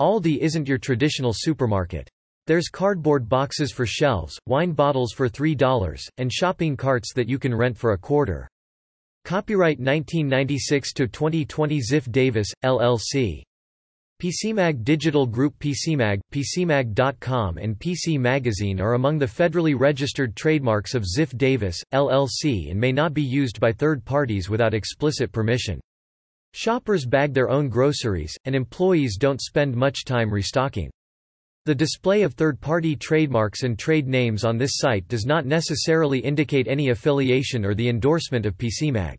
Aldi isn't your traditional supermarket. There's cardboard boxes for shelves, wine bottles for $3, and shopping carts that you can rent for a quarter. Copyright 1996-2020 Ziff Davis, LLC. PCMag Digital Group PCMag, PCMag.com and PC Magazine are among the federally registered trademarks of Ziff Davis, LLC and may not be used by third parties without explicit permission. Shoppers bag their own groceries, and employees don't spend much time restocking. The display of third-party trademarks and trade names on this site does not necessarily indicate any affiliation or the endorsement of PCMag.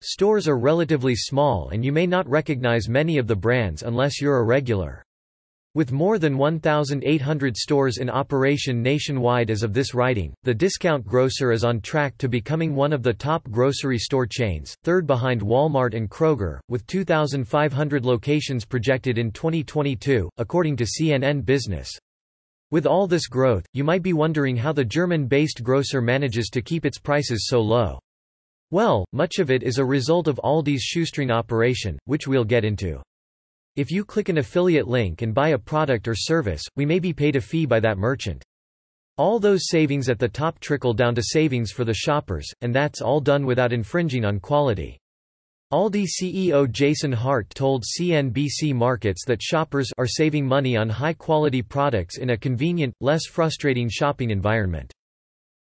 Stores are relatively small and you may not recognize many of the brands unless you're a regular. With more than 1,800 stores in operation nationwide as of this writing, the discount grocer is on track to becoming one of the top grocery store chains, third behind Walmart and Kroger, with 2,500 locations projected in 2022, according to CNN Business. With all this growth, you might be wondering how the German-based grocer manages to keep its prices so low. Well, much of it is a result of Aldi's shoestring operation, which we'll get into. If you click an affiliate link and buy a product or service, we may be paid a fee by that merchant. All those savings at the top trickle down to savings for the shoppers, and that's all done without infringing on quality. Aldi CEO Jason Hart told CNBC Markets that shoppers are saving money on high-quality products in a convenient, less frustrating shopping environment.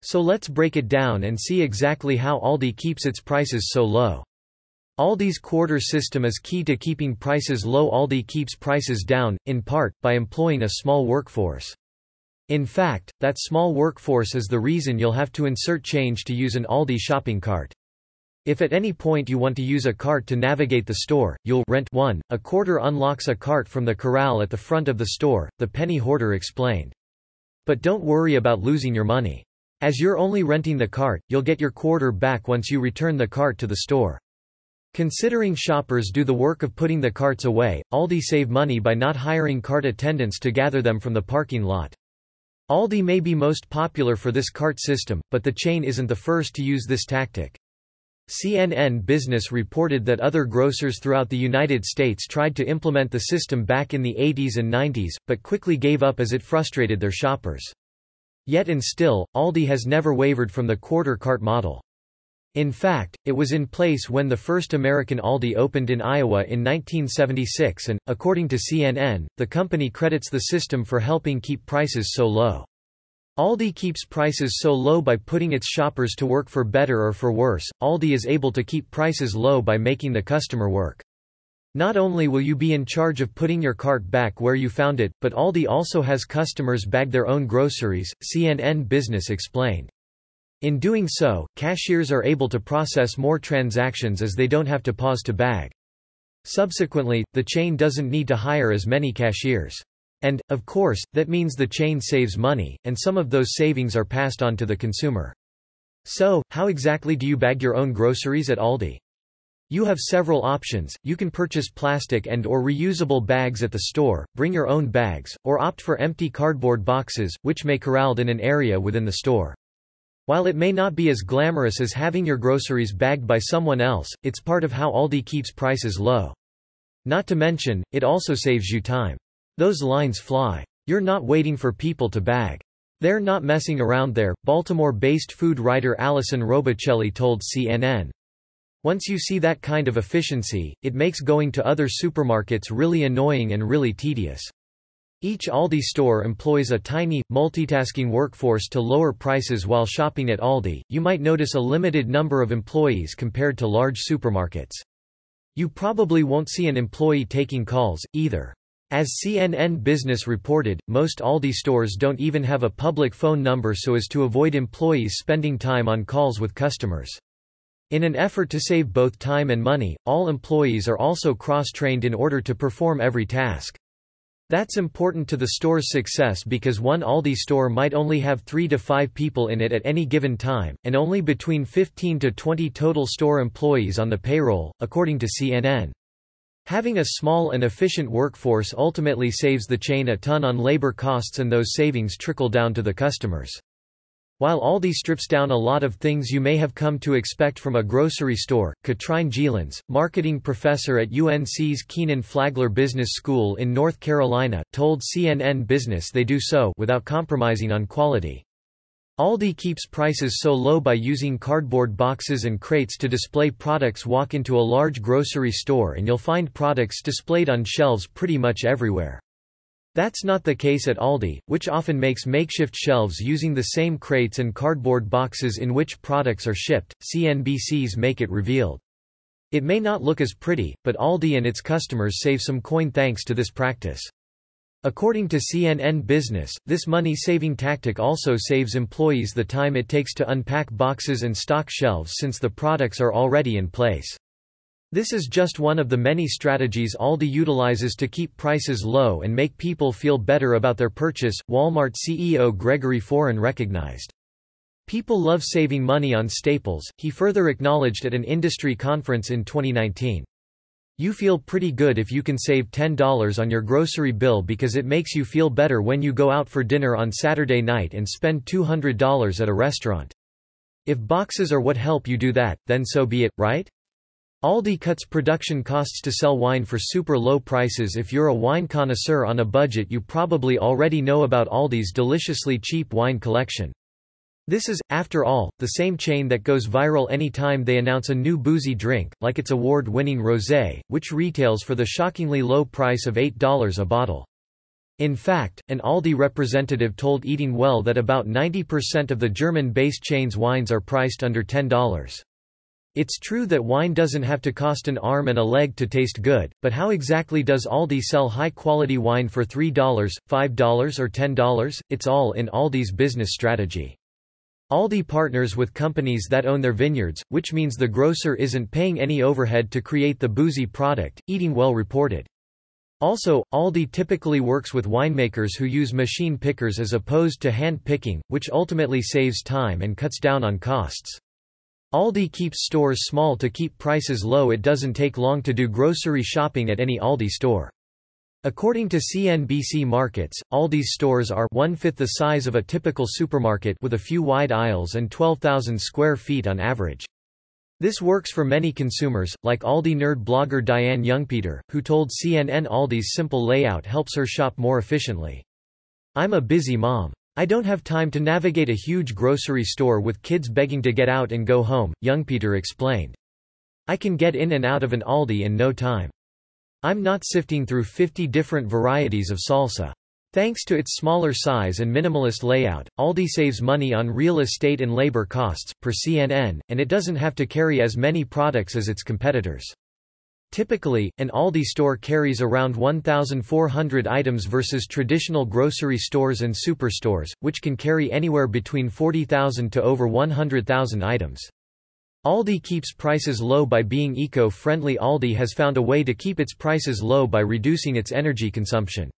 So let's break it down and see exactly how Aldi keeps its prices so low. Aldi's quarter system is key to keeping prices low Aldi keeps prices down, in part, by employing a small workforce. In fact, that small workforce is the reason you'll have to insert change to use an Aldi shopping cart. If at any point you want to use a cart to navigate the store, you'll rent one. A quarter unlocks a cart from the corral at the front of the store, the penny hoarder explained. But don't worry about losing your money. As you're only renting the cart, you'll get your quarter back once you return the cart to the store. Considering shoppers do the work of putting the carts away, Aldi save money by not hiring cart attendants to gather them from the parking lot. Aldi may be most popular for this cart system, but the chain isn't the first to use this tactic. CNN Business reported that other grocers throughout the United States tried to implement the system back in the 80s and 90s, but quickly gave up as it frustrated their shoppers. Yet and still, Aldi has never wavered from the quarter cart model. In fact, it was in place when the first American Aldi opened in Iowa in 1976 and, according to CNN, the company credits the system for helping keep prices so low. Aldi keeps prices so low by putting its shoppers to work for better or for worse. Aldi is able to keep prices low by making the customer work. Not only will you be in charge of putting your cart back where you found it, but Aldi also has customers bag their own groceries, CNN Business explained. In doing so, cashiers are able to process more transactions as they don't have to pause to bag. Subsequently, the chain doesn't need to hire as many cashiers. And, of course, that means the chain saves money, and some of those savings are passed on to the consumer. So, how exactly do you bag your own groceries at Aldi? You have several options, you can purchase plastic and or reusable bags at the store, bring your own bags, or opt for empty cardboard boxes, which may corralled in an area within the store. While it may not be as glamorous as having your groceries bagged by someone else, it's part of how Aldi keeps prices low. Not to mention, it also saves you time. Those lines fly. You're not waiting for people to bag. They're not messing around there, Baltimore-based food writer Allison Robicelli told CNN. Once you see that kind of efficiency, it makes going to other supermarkets really annoying and really tedious. Each Aldi store employs a tiny, multitasking workforce to lower prices while shopping at Aldi. You might notice a limited number of employees compared to large supermarkets. You probably won't see an employee taking calls, either. As CNN Business reported, most Aldi stores don't even have a public phone number so as to avoid employees spending time on calls with customers. In an effort to save both time and money, all employees are also cross-trained in order to perform every task. That's important to the store's success because one Aldi store might only have 3 to 5 people in it at any given time, and only between 15 to 20 total store employees on the payroll, according to CNN. Having a small and efficient workforce ultimately saves the chain a ton on labor costs and those savings trickle down to the customers. While Aldi strips down a lot of things you may have come to expect from a grocery store, Katrijn Gielens, marketing professor at UNC's Kenan Flagler Business School in North Carolina, told CNN Business they do so without compromising on quality. Aldi keeps prices so low by using cardboard boxes and crates to display products walk into a large grocery store and you'll find products displayed on shelves pretty much everywhere. That's not the case at Aldi, which often makes makeshift shelves using the same crates and cardboard boxes in which products are shipped, CNBC's Make It revealed. It may not look as pretty, but Aldi and its customers save some coin thanks to this practice. According to CNN Business, this money-saving tactic also saves employees the time it takes to unpack boxes and stock shelves since the products are already in place. This is just one of the many strategies Aldi utilizes to keep prices low and make people feel better about their purchase, Walmart CEO Gregory Foran recognized. People love saving money on staples, he further acknowledged at an industry conference in 2019. You feel pretty good if you can save $10 on your grocery bill because it makes you feel better when you go out for dinner on Saturday night and spend $200 at a restaurant. If boxes are what help you do that, then so be it, right? Aldi cuts production costs to sell wine for super low prices if you're a wine connoisseur on a budget you probably already know about Aldi's deliciously cheap wine collection. This is, after all, the same chain that goes viral any time they announce a new boozy drink, like its award-winning rosé, which retails for the shockingly low price of $8 a bottle. In fact, an Aldi representative told Eating Well that about 90% of the German-based chain's wines are priced under $10. It's true that wine doesn't have to cost an arm and a leg to taste good, but how exactly does Aldi sell high-quality wine for $3, $5 or $10? It's all in Aldi's business strategy. Aldi partners with companies that own their vineyards, which means the grocer isn't paying any overhead to create the boozy product, Eating Well reported. Also, Aldi typically works with winemakers who use machine pickers as opposed to hand picking, which ultimately saves time and cuts down on costs. Aldi keeps stores small to keep prices low it doesn't take long to do grocery shopping at any Aldi store. According to CNBC Markets, Aldi's stores are one-fifth the size of a typical supermarket with a few wide aisles and 12,000 square feet on average. This works for many consumers, like Aldi nerd blogger Diane Youngpeter, who told CNN Aldi's simple layout helps her shop more efficiently. I'm a busy mom. I don't have time to navigate a huge grocery store with kids begging to get out and go home, Youngpeter explained. I can get in and out of an Aldi in no time. I'm not sifting through 50 different varieties of salsa. Thanks to its smaller size and minimalist layout, Aldi saves money on real estate and labor costs, per CNN, and it doesn't have to carry as many products as its competitors. Typically, an Aldi store carries around 1,400 items versus traditional grocery stores and superstores, which can carry anywhere between 40,000 to over 100,000 items. Aldi keeps prices low by being eco-friendly Aldi has found a way to keep its prices low by reducing its energy consumption.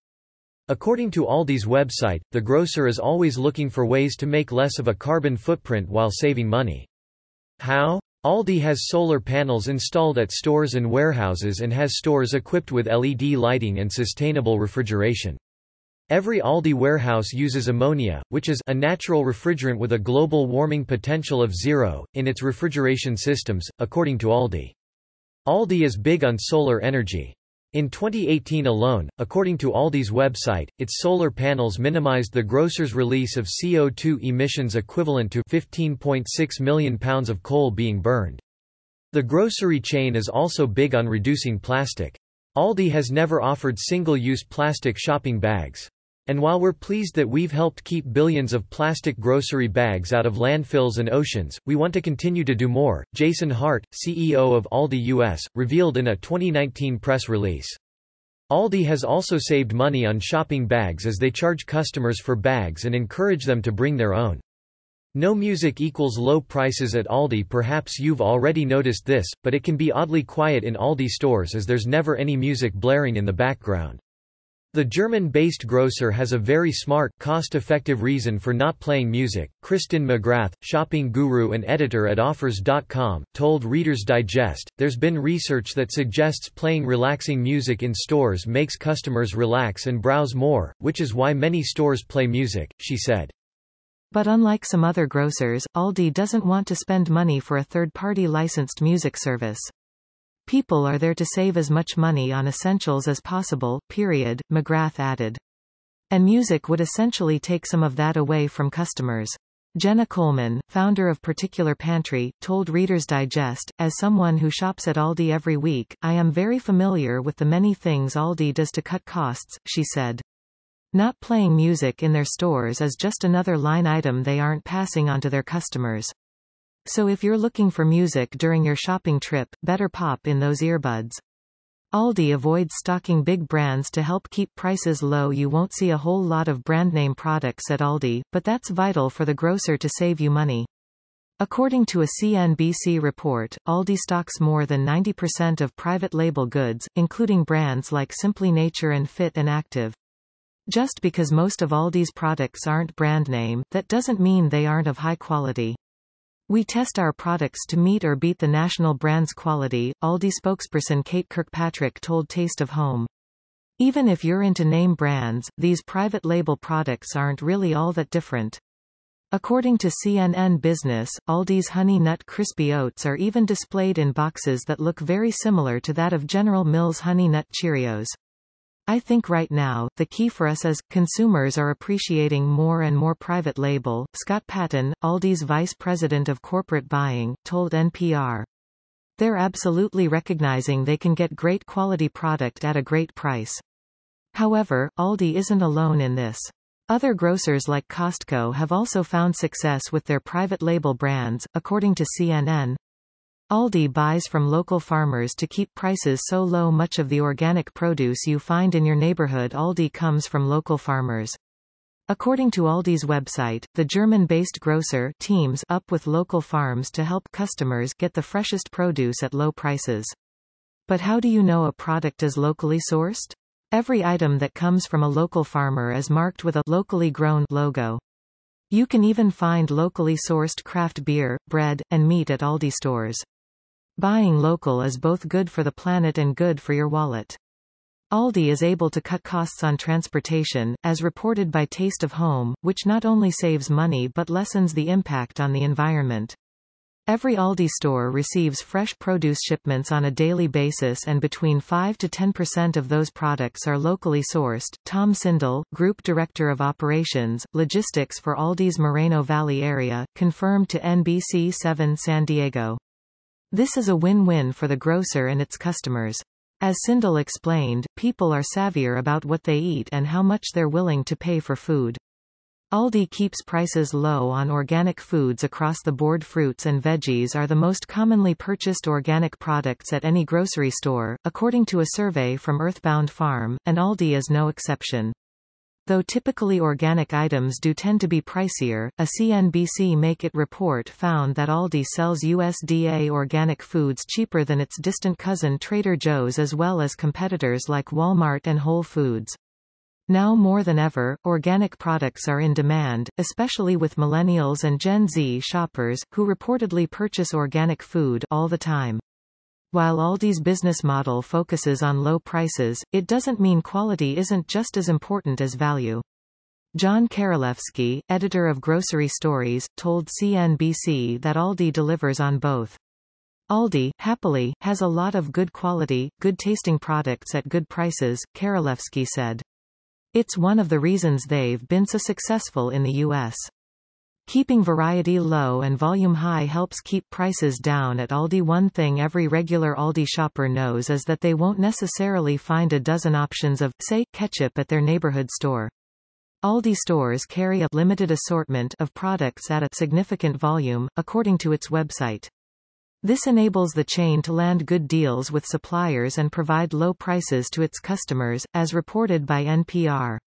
According to Aldi's website, the grocer is always looking for ways to make less of a carbon footprint while saving money. How? Aldi has solar panels installed at stores and warehouses and has stores equipped with LED lighting and sustainable refrigeration. Every Aldi warehouse uses ammonia, which is a natural refrigerant with a global warming potential of zero, in its refrigeration systems, according to Aldi. Aldi is big on solar energy. In 2018 alone, according to Aldi's website, its solar panels minimized the grocer's release of CO2 emissions equivalent to 15.6 million pounds of coal being burned. The grocery chain is also big on reducing plastic. Aldi has never offered single-use plastic shopping bags. And while we're pleased that we've helped keep billions of plastic grocery bags out of landfills and oceans, we want to continue to do more, Jason Hart, CEO of Aldi US, revealed in a 2019 press release. Aldi has also saved money on shopping bags as they charge customers for bags and encourage them to bring their own. No music equals low prices at Aldi Perhaps you've already noticed this, but it can be oddly quiet in Aldi stores as there's never any music blaring in the background. The German-based grocer has a very smart, cost-effective reason for not playing music. Kristin McGrath, shopping guru and editor at Offers.com, told Reader's Digest, there's been research that suggests playing relaxing music in stores makes customers relax and browse more, which is why many stores play music, she said. But unlike some other grocers, Aldi doesn't want to spend money for a third-party licensed music service. People are there to save as much money on essentials as possible, period, McGrath added. And music would essentially take some of that away from customers. Jenna Coleman, founder of Particular Pantry, told Reader's Digest, As someone who shops at Aldi every week, I am very familiar with the many things Aldi does to cut costs, she said. Not playing music in their stores is just another line item they aren't passing on to their customers. So if you're looking for music during your shopping trip, better pop in those earbuds. Aldi avoids stocking big brands to help keep prices low You won't see a whole lot of brand name products at Aldi, but that's vital for the grocer to save you money. According to a CNBC report, Aldi stocks more than 90% of private label goods, including brands like Simply Nature and Fit and Active. Just because most of Aldi's products aren't brand name, that doesn't mean they aren't of high quality. We test our products to meet or beat the national brand's quality, Aldi spokesperson Kate Kirkpatrick told Taste of Home. Even if you're into name brands, these private label products aren't really all that different. According to CNN Business, Aldi's Honey Nut Crispy Oats are even displayed in boxes that look very similar to that of General Mills Honey Nut Cheerios. I think right now, the key for us is, consumers are appreciating more and more private label, Scott Patton, Aldi's vice president of corporate buying, told NPR. They're absolutely recognizing they can get great quality product at a great price. However, Aldi isn't alone in this. Other grocers like Costco have also found success with their private label brands, according to CNN. Aldi buys from local farmers to keep prices so low much of the organic produce you find in your neighborhood Aldi comes from local farmers. According to Aldi's website, the German-based grocer teams up with local farms to help customers get the freshest produce at low prices. But how do you know a product is locally sourced? Every item that comes from a local farmer is marked with a locally grown logo. You can even find locally sourced craft beer, bread, and meat at Aldi stores. Buying local is both good for the planet and good for your wallet. Aldi is able to cut costs on transportation, as reported by Taste of Home, which not only saves money but lessens the impact on the environment. Every Aldi store receives fresh produce shipments on a daily basis and between 5 to 10% of those products are locally sourced. Tom Sindel, Group Director of Operations, Logistics for Aldi's Moreno Valley area, confirmed to NBC7 San Diego. This is a win-win for the grocer and its customers. As Sindel explained, people are savvier about what they eat and how much they're willing to pay for food. Aldi keeps prices low on organic foods across the board. Fruits and veggies are the most commonly purchased organic products at any grocery store, according to a survey from Earthbound Farm, and Aldi is no exception. Though typically organic items do tend to be pricier, a CNBC Make It report found that Aldi sells USDA organic foods cheaper than its distant cousin Trader Joe's as well as competitors like Walmart and Whole Foods. Now more than ever, organic products are in demand, especially with millennials and Gen Z shoppers, who reportedly purchase organic food all the time. While Aldi's business model focuses on low prices, it doesn't mean quality isn't just as important as value. John Karolefski, editor of Grocery Stories, told CNBC that Aldi delivers on both. Aldi, happily, has a lot of good quality, good-tasting products at good prices, Karolefski said. It's one of the reasons they've been so successful in the U.S. Keeping variety low and volume high helps keep prices down at Aldi. One thing every regular Aldi shopper knows is that they won't necessarily find a dozen options of, say, ketchup at their neighborhood store. Aldi stores carry a limited assortment of products at a significant volume, according to its website. This enables the chain to land good deals with suppliers and provide low prices to its customers, as reported by NPR.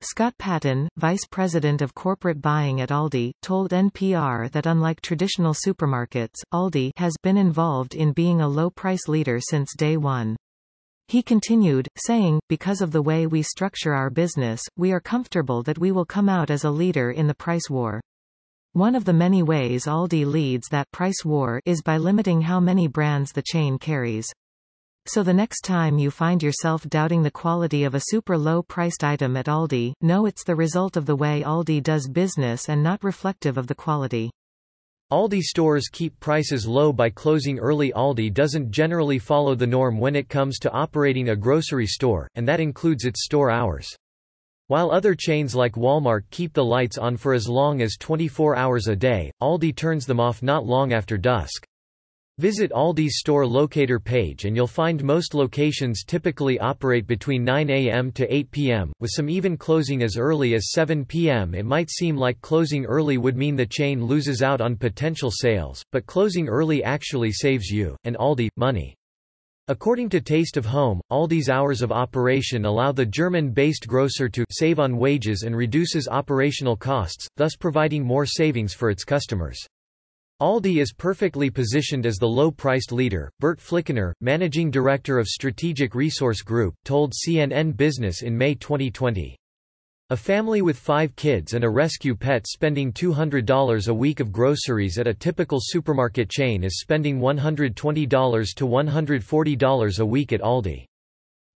Scott Patton, vice president of corporate buying at Aldi, told NPR that unlike traditional supermarkets, Aldi has been involved in being a low-price leader since day one. He continued, saying, because of the way we structure our business, we are comfortable that we will come out as a leader in the price war. One of the many ways Aldi leads that price war is by limiting how many brands the chain carries. So the next time you find yourself doubting the quality of a super low-priced item at Aldi, know it's the result of the way Aldi does business and not reflective of the quality. Aldi stores keep prices low by closing early Aldi doesn't generally follow the norm when it comes to operating a grocery store, and that includes its store hours. While other chains like Walmart keep the lights on for as long as 24 hours a day, Aldi turns them off not long after dusk. Visit Aldi's store locator page and you'll find most locations typically operate between 9 a.m. to 8 p.m., with some even closing as early as 7 p.m. It might seem like closing early would mean the chain loses out on potential sales, but closing early actually saves you, and Aldi, money. According to Taste of Home, Aldi's hours of operation allow the German-based grocer to save on wages and reduces operational costs, thus providing more savings for its customers. Aldi is perfectly positioned as the low-priced leader, Burt Flickinger, managing director of Strategic Resource Group, told CNN Business in May 2020. A family with five kids and a rescue pet spending $200 a week of groceries at a typical supermarket chain is spending $120 to $140 a week at Aldi.